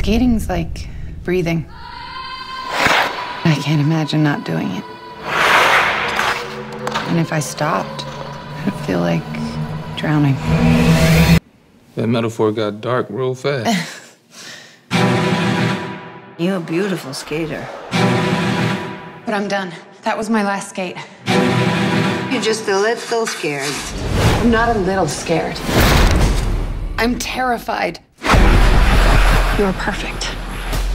Skating's like breathing. I can't imagine not doing it. And if I stopped, I'd feel like drowning. That metaphor got dark real fast. You're a beautiful skater. But I'm done. That was my last skate. You're just a little scared. I'm not a little scared. I'm terrified. You are perfect.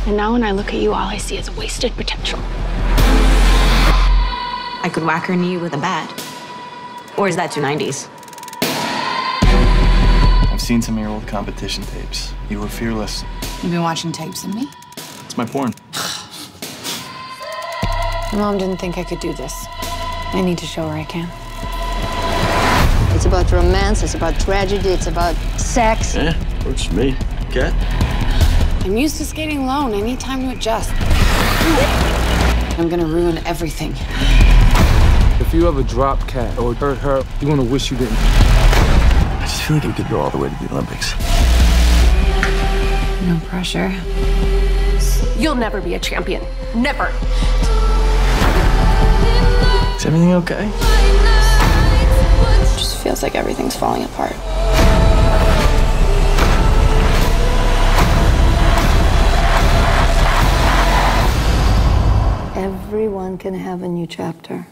And now when I look at you, all I see is wasted potential. I could whack her knee with a bat. Or is that too 90s? I've seen some of your old competition tapes. You were fearless. You've been watching tapes of me? It's my porn. My mom didn't think I could do this. I need to show her I can. It's about romance, it's about tragedy, it's about sex. Yeah, works for me. Kat? I'm used to skating alone. I need time to adjust. I'm gonna ruin everything. if you ever drop Kat or hurt her, you're gonna wish you didn't. I just feel like we could go all the way to the Olympics. No pressure. You'll never be a champion. Never. Is everything okay? just feels like everything's falling apart. Can have a new chapter.